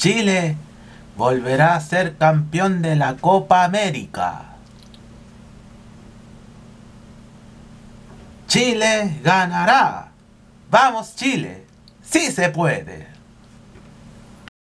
Chile volverá a ser campeón de la Copa América. Chile ganará. Vamos Chile. Sí se puede.